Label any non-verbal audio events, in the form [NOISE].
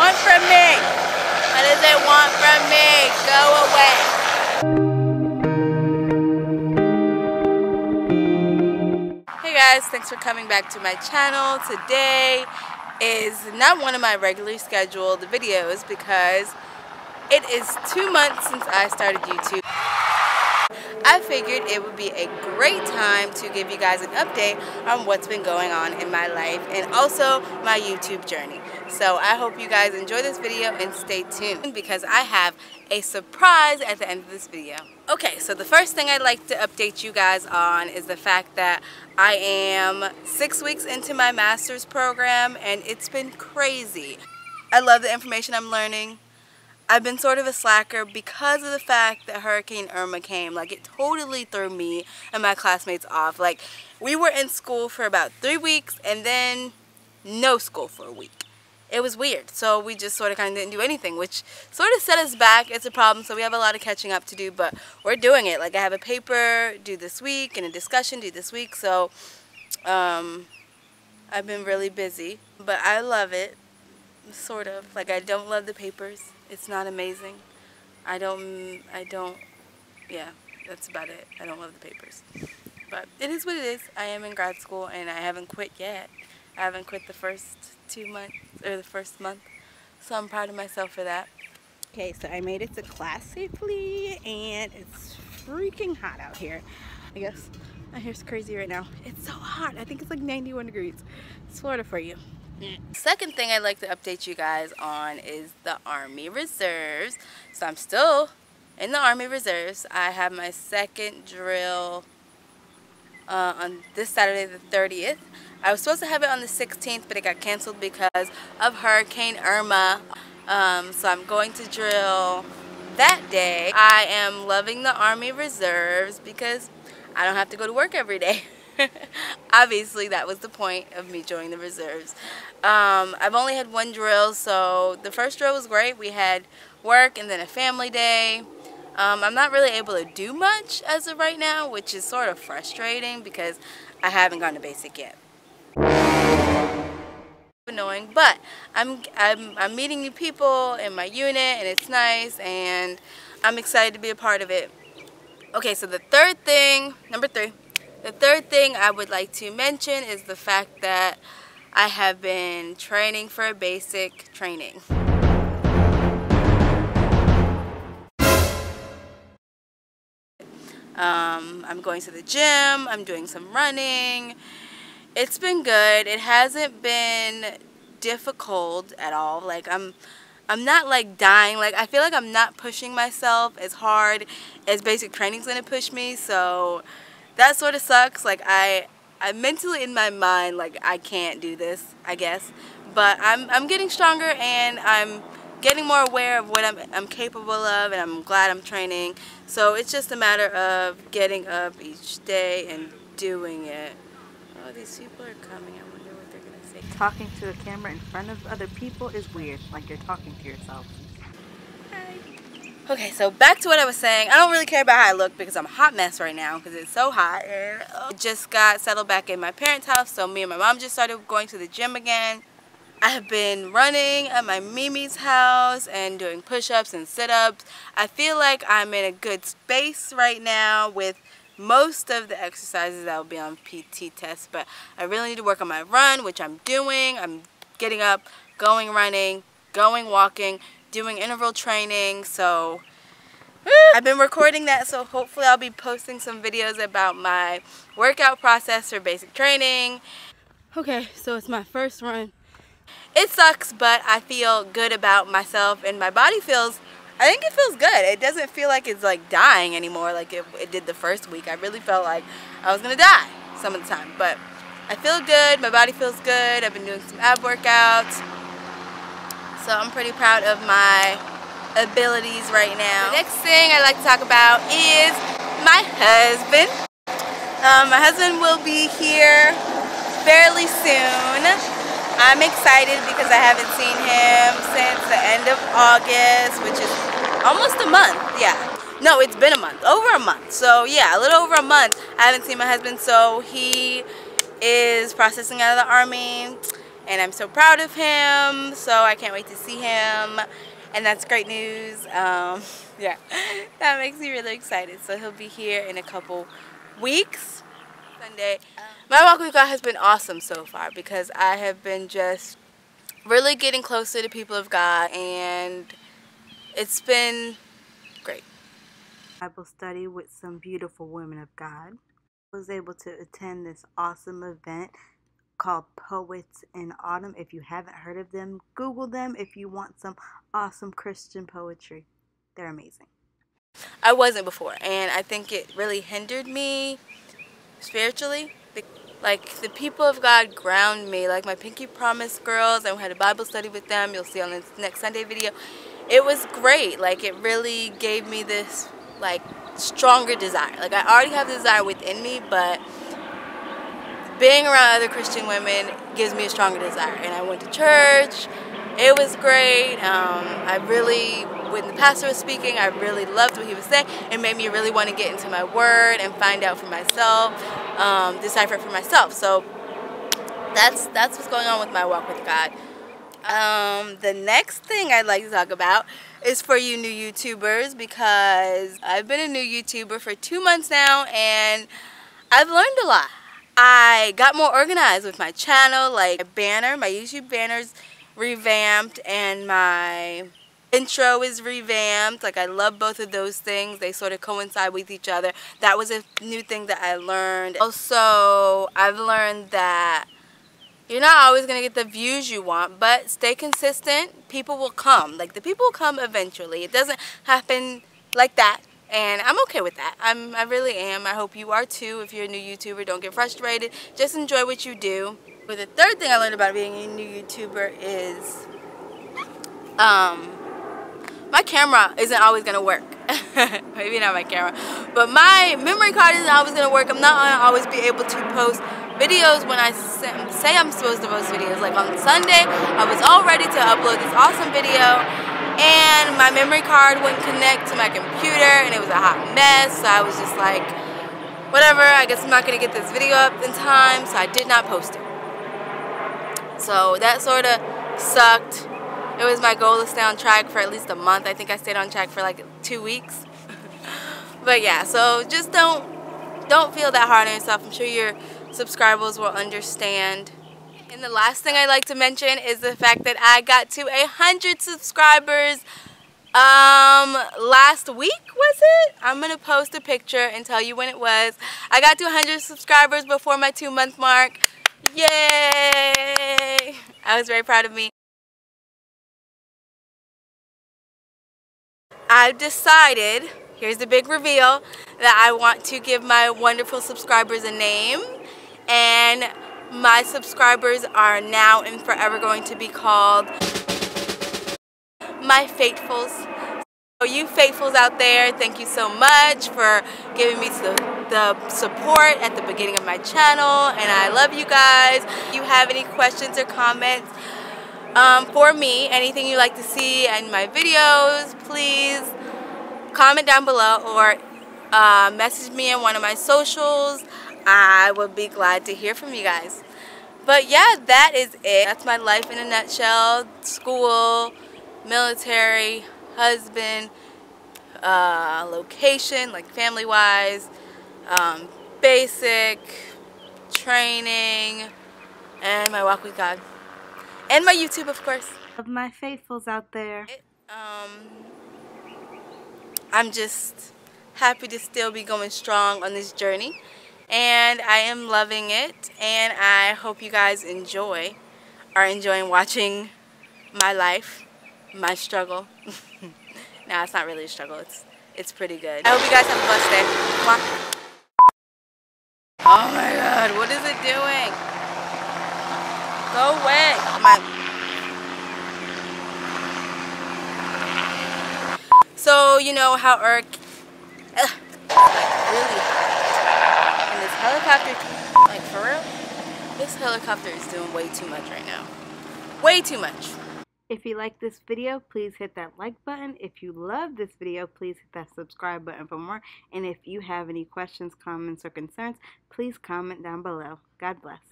want from me? What does it want from me? Go away. Hey guys, thanks for coming back to my channel. Today is not one of my regularly scheduled videos because it is two months since I started YouTube. I figured it would be a great time to give you guys an update on what's been going on in my life and also my YouTube journey. So I hope you guys enjoy this video and stay tuned because I have a surprise at the end of this video. Okay, so the first thing I'd like to update you guys on is the fact that I am six weeks into my master's program and it's been crazy. I love the information I'm learning. I've been sort of a slacker because of the fact that Hurricane Irma came. Like, it totally threw me and my classmates off. Like, we were in school for about three weeks and then no school for a week. It was weird. So we just sort of kind of didn't do anything, which sort of set us back. It's a problem, so we have a lot of catching up to do, but we're doing it. Like, I have a paper due this week and a discussion due this week, so um, I've been really busy. But I love it, sort of. Like, I don't love the papers it's not amazing. I don't, I don't, yeah, that's about it. I don't love the papers. But it is what it is. I am in grad school and I haven't quit yet. I haven't quit the first two months, or the first month. So I'm proud of myself for that. Okay, so I made it to class safely and it's freaking hot out here. I guess my hair's crazy right now. It's so hot. I think it's like 91 degrees. It's Florida for you. Second thing I'd like to update you guys on is the Army Reserves. So I'm still in the Army Reserves. I have my second drill uh, on this Saturday the 30th. I was supposed to have it on the 16th, but it got canceled because of Hurricane Irma. Um, so I'm going to drill that day. I am loving the Army Reserves because I don't have to go to work every day. [LAUGHS] Obviously, that was the point of me joining the reserves. Um, I've only had one drill, so the first drill was great. We had work and then a family day. Um, I'm not really able to do much as of right now, which is sort of frustrating because I haven't gone to basic yet. Annoying, but I'm, I'm, I'm meeting new people in my unit and it's nice and I'm excited to be a part of it. Okay, so the third thing, number three, the third thing I would like to mention is the fact that I have been training for a basic training. Um, I'm going to the gym, I'm doing some running. It's been good. It hasn't been difficult at all. Like I'm I'm not like dying. Like I feel like I'm not pushing myself as hard as basic training's gonna push me. So that sort of sucks. Like I, I mentally in my mind, like I can't do this, I guess. But I'm, I'm getting stronger and I'm getting more aware of what I'm, I'm capable of and I'm glad I'm training. So it's just a matter of getting up each day and doing it. Oh, these people are coming. I wonder what they're going to say. Talking to a camera in front of other people is weird, like you're talking to yourself. Okay, so back to what I was saying. I don't really care about how I look because I'm a hot mess right now because it's so hot. I just got settled back in my parents' house, so me and my mom just started going to the gym again. I have been running at my Mimi's house and doing push-ups and sit-ups. I feel like I'm in a good space right now with most of the exercises that will be on PT test, but I really need to work on my run, which I'm doing. I'm getting up, going running, going walking, doing interval training, so I've been recording that, so hopefully I'll be posting some videos about my workout process for basic training. Okay, so it's my first run. It sucks, but I feel good about myself and my body feels, I think it feels good. It doesn't feel like it's like dying anymore like it, it did the first week. I really felt like I was gonna die some of the time, but I feel good, my body feels good. I've been doing some ab workouts. So I'm pretty proud of my abilities right now. The next thing I'd like to talk about is my husband. Um, my husband will be here fairly soon. I'm excited because I haven't seen him since the end of August, which is almost a month, yeah. No, it's been a month, over a month. So yeah, a little over a month I haven't seen my husband. So he is processing out of the army and I'm so proud of him. So I can't wait to see him, and that's great news. Um, [LAUGHS] yeah, [LAUGHS] that makes me really excited. So he'll be here in a couple weeks. Sunday. My walk with God has been awesome so far because I have been just really getting closer to people of God, and it's been great. Bible study with some beautiful women of God. Was able to attend this awesome event called Poets in Autumn. If you haven't heard of them, Google them if you want some awesome Christian poetry. They're amazing. I wasn't before, and I think it really hindered me spiritually. Like the people of God ground me, like my Pinky Promise girls. I had a Bible study with them. You'll see on the next Sunday video. It was great. Like it really gave me this like stronger desire. Like I already have the desire within me, but being around other Christian women gives me a stronger desire. And I went to church. It was great. Um, I really, when the pastor was speaking, I really loved what he was saying. It made me really want to get into my word and find out for myself, um, decipher it for myself. So that's that's what's going on with my walk with God. Um, the next thing I'd like to talk about is for you new YouTubers because I've been a new YouTuber for two months now and I've learned a lot. I got more organized with my channel, like my banner, my YouTube banners revamped and my intro is revamped. Like I love both of those things. They sort of coincide with each other. That was a new thing that I learned. Also, I've learned that you're not always going to get the views you want, but stay consistent. People will come. Like the people will come eventually. It doesn't happen like that. And I'm okay with that. I'm, I really am. I hope you are too. If you're a new YouTuber, don't get frustrated. Just enjoy what you do. But the third thing I learned about being a new YouTuber is um, my camera isn't always going to work. [LAUGHS] Maybe not my camera. But my memory card isn't always going to work. I'm not to always be able to post videos when I say I'm supposed to post videos. Like on Sunday, I was all ready to upload this awesome video and my memory card wouldn't connect to my computer and it was a hot mess. So I was just like, whatever, I guess I'm not to get this video up in time. So I did not post it. So that sort of sucked. It was my goal to stay on track for at least a month. I think I stayed on track for like two weeks. [LAUGHS] but yeah, so just don't don't feel that hard on yourself. I'm sure you're subscribers will understand. And the last thing I'd like to mention is the fact that I got to a hundred subscribers um last week was it? I'm gonna post a picture and tell you when it was. I got to 100 subscribers before my two month mark. Yay! I was very proud of me. I've decided here's the big reveal that i want to give my wonderful subscribers a name. And my subscribers are now and forever going to be called my faithfuls. So you faithfuls out there, thank you so much for giving me the, the support at the beginning of my channel and I love you guys. If you have any questions or comments um, for me, anything you'd like to see in my videos, please comment down below or uh, message me on one of my socials. I would be glad to hear from you guys. But yeah, that is it. That's my life in a nutshell. School, military, husband, uh, location, like family-wise, um, basic, training, and my walk with God. And my YouTube, of course. Of my faithfuls out there. It, um, I'm just happy to still be going strong on this journey and I am loving it and I hope you guys enjoy are enjoying watching my life my struggle. [LAUGHS] Nah it's not really a struggle it's it's pretty good. I hope you guys have a blessed day. Oh my god what is it doing? Go away. My so you know how Eric helicopter, like for real, this helicopter is doing way too much right now. Way too much. If you like this video, please hit that like button. If you love this video, please hit that subscribe button for more. And if you have any questions, comments, or concerns, please comment down below. God bless.